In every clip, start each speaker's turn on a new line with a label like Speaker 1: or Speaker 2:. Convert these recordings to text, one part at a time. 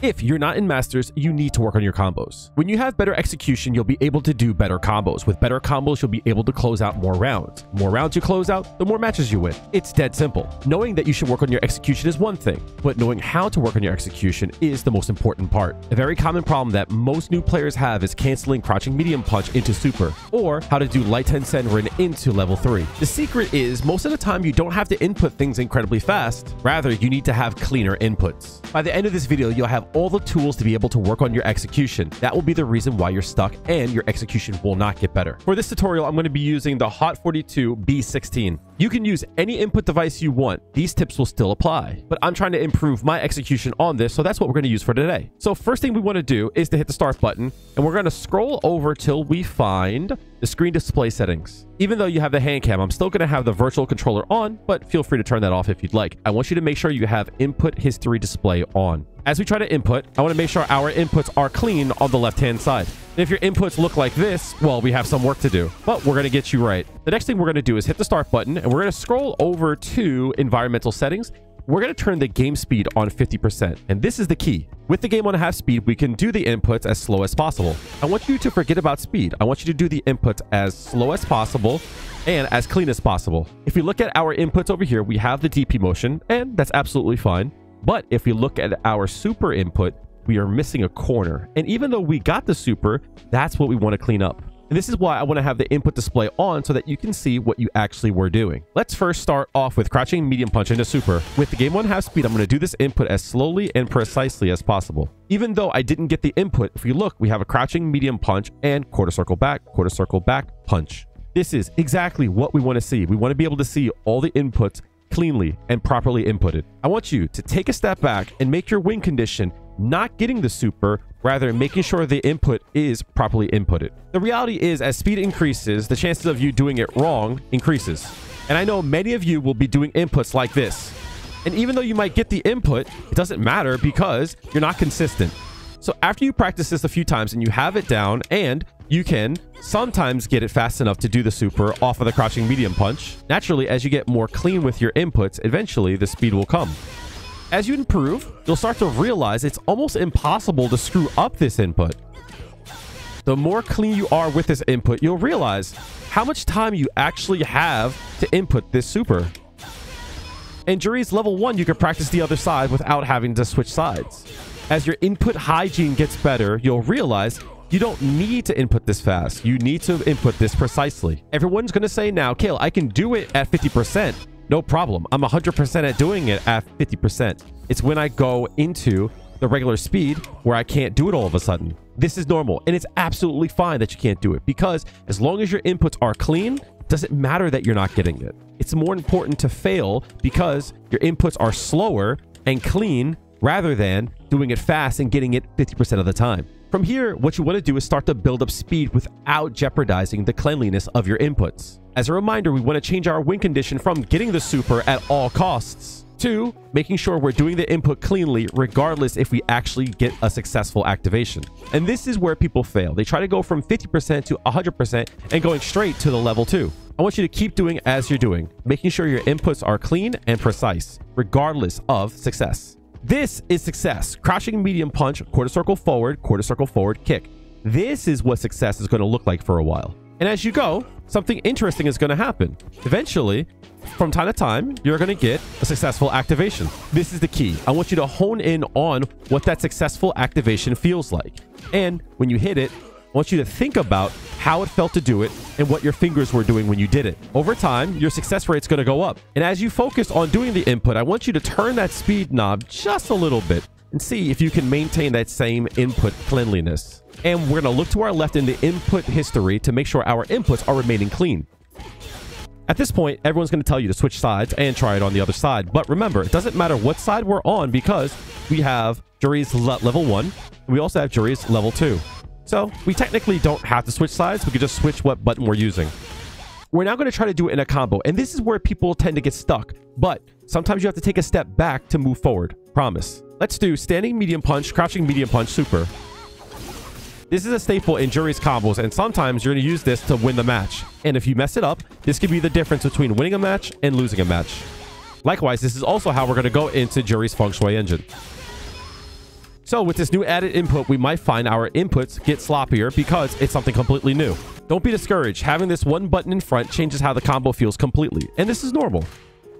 Speaker 1: If you're not in Masters, you need to work on your combos. When you have better execution, you'll be able to do better combos. With better combos, you'll be able to close out more rounds. More rounds you close out, the more matches you win. It's dead simple. Knowing that you should work on your execution is one thing, but knowing how to work on your execution is the most important part. A very common problem that most new players have is canceling crouching medium punch into super, or how to do light Tensenrin into level 3. The secret is most of the time you don't have to input things incredibly fast, rather you need to have cleaner inputs. By the end of this video, you'll have all the tools to be able to work on your execution. That will be the reason why you're stuck and your execution will not get better. For this tutorial, I'm going to be using the Haute42 B16. You can use any input device you want. These tips will still apply, but I'm trying to improve my execution on this, so that's what we're going to use for today. So first thing we want to do is to hit the start button, and we're going to scroll over till we find the screen display settings. Even though you have the hand cam, I'm still going to have the virtual controller on, but feel free to turn that off if you'd like. I want you to make sure you have input history display on. As we try to input, I want to make sure our inputs are clean on the left-hand side. If your inputs look like this, well, we have some work to do, but we're going to get you right. The next thing we're going to do is hit the start button, and we're going to scroll over to environmental settings, we're going to turn the game speed on 50%. And this is the key. With the game on half speed, we can do the inputs as slow as possible. I want you to forget about speed. I want you to do the inputs as slow as possible and as clean as possible. If we look at our inputs over here, we have the DP motion, and that's absolutely fine. But if we look at our super input, we are missing a corner. And even though we got the super, that's what we want to clean up. And this is why I want to have the input display on so that you can see what you actually were doing. Let's first start off with crouching medium punch into super. With the game one half speed, I'm going to do this input as slowly and precisely as possible. Even though I didn't get the input, if you look, we have a crouching medium punch and quarter circle back, quarter circle back, punch. This is exactly what we want to see. We want to be able to see all the inputs cleanly and properly inputted. I want you to take a step back and make your wing condition not getting the super, rather making sure the input is properly inputted. The reality is as speed increases, the chances of you doing it wrong increases. And I know many of you will be doing inputs like this. And even though you might get the input, it doesn't matter because you're not consistent. So after you practice this a few times and you have it down and you can sometimes get it fast enough to do the super off of the crouching medium punch. Naturally, as you get more clean with your inputs, eventually the speed will come. As you improve, you'll start to realize it's almost impossible to screw up this input. The more clean you are with this input, you'll realize how much time you actually have to input this super. In Juri's level 1, you can practice the other side without having to switch sides. As your input hygiene gets better, you'll realize you don't need to input this fast. You need to input this precisely. Everyone's going to say now, Kail, I can do it at 50%. No problem. I'm 100% at doing it at 50%. It's when I go into the regular speed where I can't do it all of a sudden. This is normal and it's absolutely fine that you can't do it because as long as your inputs are clean, doesn't matter that you're not getting it. It's more important to fail because your inputs are slower and clean rather than doing it fast and getting it 50% of the time. From here, what you want to do is start to build up speed without jeopardizing the cleanliness of your inputs. As a reminder, we want to change our win condition from getting the super at all costs to making sure we're doing the input cleanly regardless if we actually get a successful activation. And this is where people fail. They try to go from 50% to 100% and going straight to the level 2. I want you to keep doing as you're doing, making sure your inputs are clean and precise, regardless of success. This is success. Crouching medium punch, quarter circle forward, quarter circle forward kick. This is what success is going to look like for a while. And as you go, something interesting is going to happen. Eventually, from time to time, you're going to get a successful activation. This is the key. I want you to hone in on what that successful activation feels like. And when you hit it, I want you to think about how it felt to do it and what your fingers were doing when you did it. Over time, your success rate's going to go up. And as you focus on doing the input, I want you to turn that speed knob just a little bit and see if you can maintain that same input cleanliness. And we're going to look to our left in the input history to make sure our inputs are remaining clean. At this point, everyone's going to tell you to switch sides and try it on the other side. But remember, it doesn't matter what side we're on because we have Juri's level 1. we also have Juri's level 2. So we technically don't have to switch sides. We could just switch what button we're using. We're now going to try to do it in a combo. And this is where people tend to get stuck. But sometimes you have to take a step back to move forward. Promise. Let's do standing medium punch, crouching medium punch, super. This is a staple in Juri's combos, and sometimes you're going to use this to win the match. And if you mess it up, this could be the difference between winning a match and losing a match. Likewise, this is also how we're going to go into Juri's Feng Shui engine. So with this new added input, we might find our inputs get sloppier because it's something completely new. Don't be discouraged. Having this one button in front changes how the combo feels completely. And this is normal.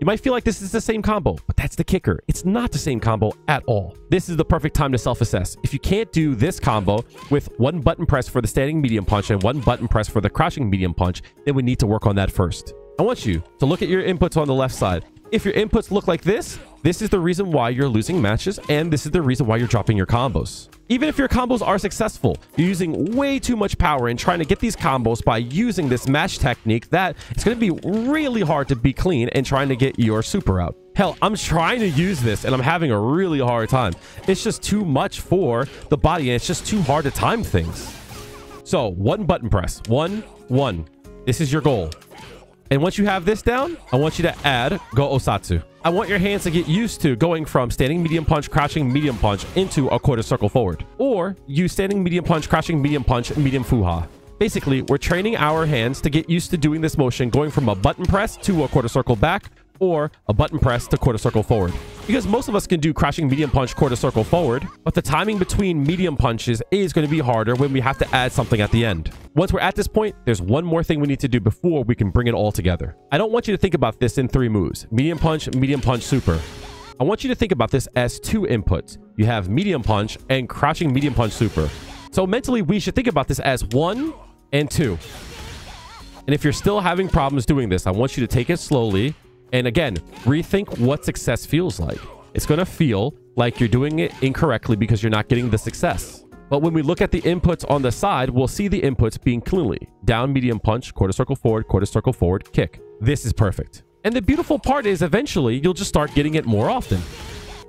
Speaker 1: You might feel like this is the same combo, but that's the kicker. It's not the same combo at all. This is the perfect time to self-assess. If you can't do this combo with one button press for the standing medium punch and one button press for the crouching medium punch, then we need to work on that first. I want you to look at your inputs on the left side. If your inputs look like this, this is the reason why you're losing matches, and this is the reason why you're dropping your combos. Even if your combos are successful, you're using way too much power and trying to get these combos by using this match technique that it's going to be really hard to be clean and trying to get your super out. Hell, I'm trying to use this and I'm having a really hard time. It's just too much for the body and it's just too hard to time things. So one button press, one, one. This is your goal. And once you have this down, I want you to add Go Osatsu. I want your hands to get used to going from standing medium punch, crouching medium punch into a quarter circle forward. Or use standing medium punch, crouching medium punch, medium fuha. Basically, we're training our hands to get used to doing this motion, going from a button press to a quarter circle back, or a button press to quarter circle forward. Because most of us can do crouching medium punch quarter circle forward, but the timing between medium punches is going to be harder when we have to add something at the end. Once we're at this point, there's one more thing we need to do before we can bring it all together. I don't want you to think about this in three moves. Medium punch, medium punch, super. I want you to think about this as two inputs. You have medium punch and crouching medium punch super. So mentally, we should think about this as one and two. And if you're still having problems doing this, I want you to take it slowly and again, rethink what success feels like. It's going to feel like you're doing it incorrectly because you're not getting the success. But when we look at the inputs on the side, we'll see the inputs being cleanly. Down, medium punch, quarter circle forward, quarter circle forward, kick. This is perfect. And the beautiful part is eventually you'll just start getting it more often.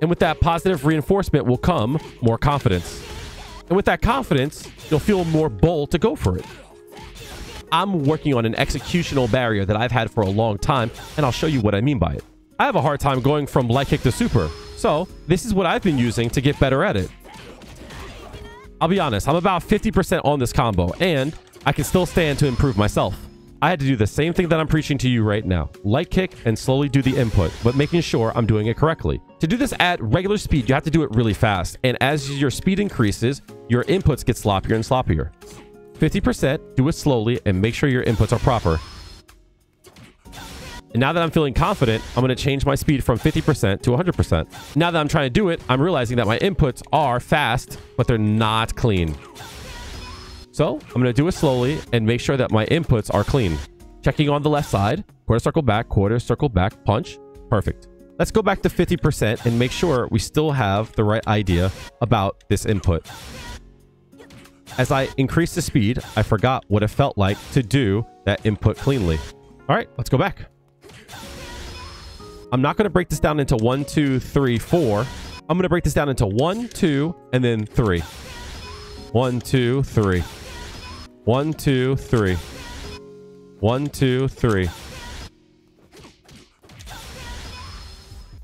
Speaker 1: And with that positive reinforcement will come more confidence. And with that confidence, you'll feel more bold to go for it. I'm working on an executional barrier that I've had for a long time, and I'll show you what I mean by it. I have a hard time going from light kick to super, so this is what I've been using to get better at it. I'll be honest, I'm about 50% on this combo, and I can still stand to improve myself. I had to do the same thing that I'm preaching to you right now. Light kick and slowly do the input, but making sure I'm doing it correctly. To do this at regular speed, you have to do it really fast. And as your speed increases, your inputs get sloppier and sloppier. 50%, do it slowly, and make sure your inputs are proper. And now that I'm feeling confident, I'm going to change my speed from 50% to 100%. Now that I'm trying to do it, I'm realizing that my inputs are fast, but they're not clean. So I'm going to do it slowly and make sure that my inputs are clean. Checking on the left side, quarter circle back, quarter circle back, punch. Perfect. Let's go back to 50% and make sure we still have the right idea about this input. As I increased the speed, I forgot what it felt like to do that input cleanly. All right, let's go back. I'm not going to break this down into one, two, three, four. I'm going to break this down into one, two, and then three. One, two, three. One, two, three. One, two, three.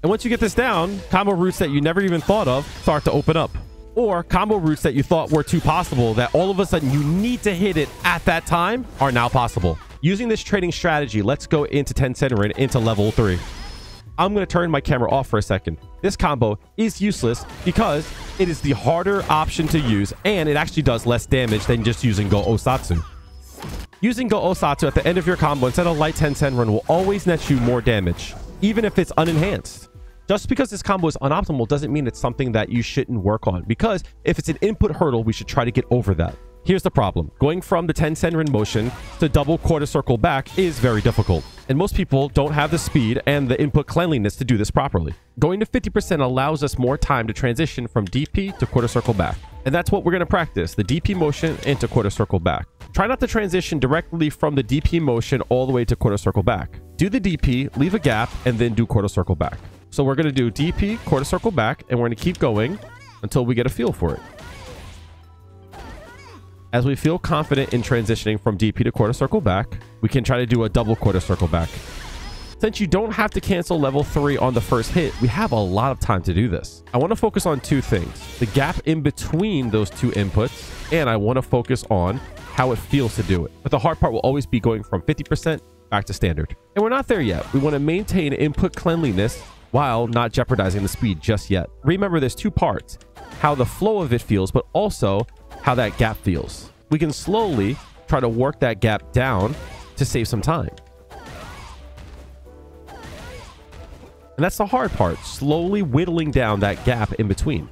Speaker 1: And once you get this down, combo routes that you never even thought of start to open up or combo routes that you thought were too possible that all of a sudden you need to hit it at that time are now possible. Using this trading strategy, let's go into Tensenrin into level 3. I'm going to turn my camera off for a second. This combo is useless because it is the harder option to use and it actually does less damage than just using Go Osatsu. Using Go Osatsu at the end of your combo instead of Light Tensenrin will always net you more damage, even if it's unenhanced. Just because this combo is unoptimal doesn't mean it's something that you shouldn't work on, because if it's an input hurdle, we should try to get over that. Here's the problem. Going from the Tensenrin motion to double quarter circle back is very difficult. And most people don't have the speed and the input cleanliness to do this properly. Going to 50% allows us more time to transition from DP to quarter circle back. And that's what we're going to practice, the DP motion into quarter circle back. Try not to transition directly from the DP motion all the way to quarter circle back. Do the DP, leave a gap, and then do quarter circle back. So we're going to do DP, quarter circle back, and we're going to keep going until we get a feel for it. As we feel confident in transitioning from DP to quarter circle back, we can try to do a double quarter circle back. Since you don't have to cancel level 3 on the first hit, we have a lot of time to do this. I want to focus on two things. The gap in between those two inputs, and I want to focus on how it feels to do it. But the hard part will always be going from 50% back to standard. And we're not there yet. We want to maintain input cleanliness while not jeopardizing the speed just yet. Remember, there's two parts. how the flow of it feels, but also how that gap feels. We can slowly try to work that gap down to save some time. And that's the hard part, slowly whittling down that gap in between.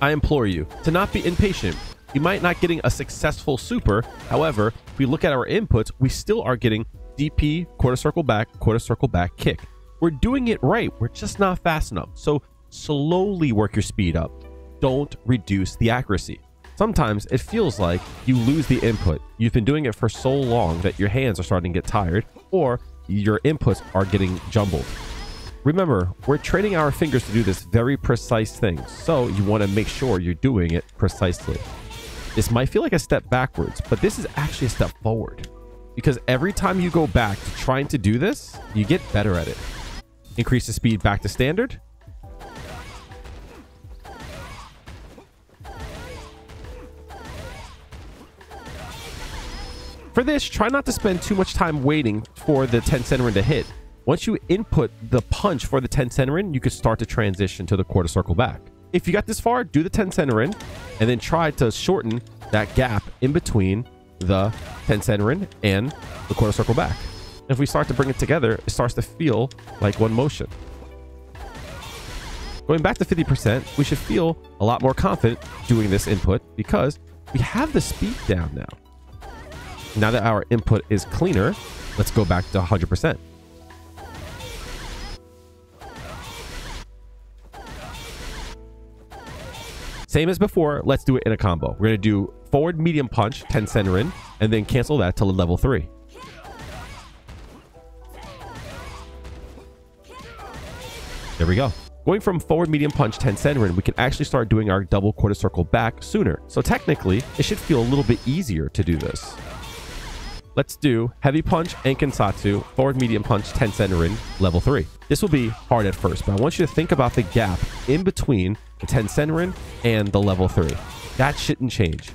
Speaker 1: I implore you to not be impatient. You might not getting a successful super. However, if we look at our inputs, we still are getting DP, quarter circle back, quarter circle back, kick. We're doing it right. We're just not fast enough. So slowly work your speed up. Don't reduce the accuracy. Sometimes it feels like you lose the input. You've been doing it for so long that your hands are starting to get tired or your inputs are getting jumbled. Remember, we're training our fingers to do this very precise thing, so you want to make sure you're doing it precisely. This might feel like a step backwards, but this is actually a step forward. Because every time you go back to trying to do this, you get better at it. Increase the speed back to standard. For this, try not to spend too much time waiting for the Tensenrin to hit. Once you input the punch for the Tensenrin, you can start to transition to the quarter circle back. If you got this far, do the Tensenrin and then try to shorten that gap in between the Tensenrin and the quarter circle back. If we start to bring it together, it starts to feel like one motion. Going back to 50%, we should feel a lot more confident doing this input because we have the speed down now. Now that our input is cleaner, let's go back to 100%. Same as before, let's do it in a combo. We're going to do forward medium punch, Tensenrin, and then cancel that to level 3. There we go. Going from forward medium punch ten Tensenrin, we can actually start doing our double quarter circle back sooner. So technically, it should feel a little bit easier to do this. Let's do heavy punch and Kensatsu, forward medium punch ten Tensenrin, level 3. This will be hard at first, but I want you to think about the gap in between the ten Tensenrin and the level 3. That shouldn't change.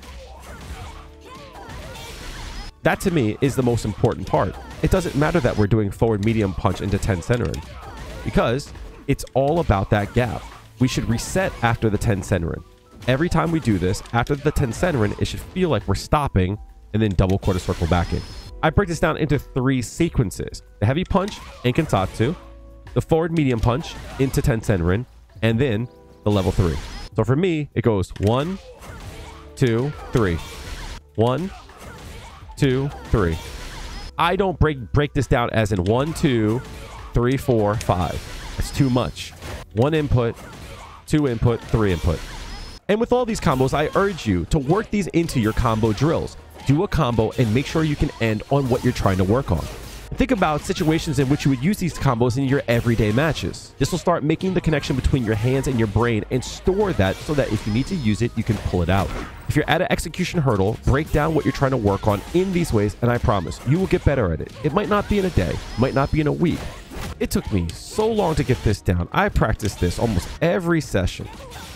Speaker 1: That to me is the most important part. It doesn't matter that we're doing forward medium punch into ten Tensenrin because it's all about that gap. We should reset after the Tensenrin. Every time we do this, after the Tensenrin, it should feel like we're stopping and then double quarter circle back in. I break this down into three sequences. The heavy punch in Kensatsu, the forward medium punch into Tensenrin, and then the level three. So for me, it goes one, two, three. One, two, three. I don't break break this down as in one, two, three, four, five. It's too much. One input, two input, three input. And with all these combos, I urge you to work these into your combo drills do a combo, and make sure you can end on what you're trying to work on. Think about situations in which you would use these combos in your everyday matches. This will start making the connection between your hands and your brain and store that so that if you need to use it, you can pull it out. If you're at an execution hurdle, break down what you're trying to work on in these ways, and I promise you will get better at it. It might not be in a day, might not be in a week. It took me so long to get this down. I practice this almost every session.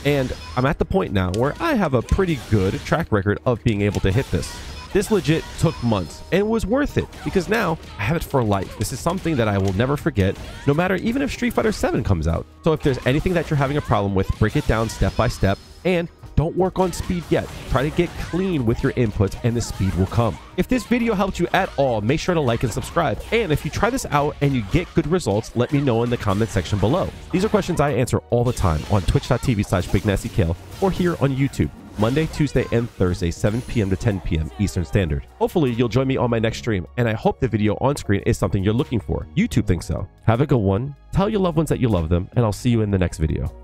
Speaker 1: And I'm at the point now where I have a pretty good track record of being able to hit this. This legit took months and was worth it because now I have it for life. This is something that I will never forget, no matter even if Street Fighter 7 comes out. So if there's anything that you're having a problem with, break it down step by step and don't work on speed yet. Try to get clean with your inputs and the speed will come. If this video helped you at all, make sure to like and subscribe. And if you try this out and you get good results, let me know in the comment section below. These are questions I answer all the time on twitch.tv slash or here on YouTube. Monday, Tuesday, and Thursday, 7 p.m. to 10 p.m. Eastern Standard. Hopefully, you'll join me on my next stream, and I hope the video on screen is something you're looking for. YouTube thinks so. Have a good one. Tell your loved ones that you love them, and I'll see you in the next video.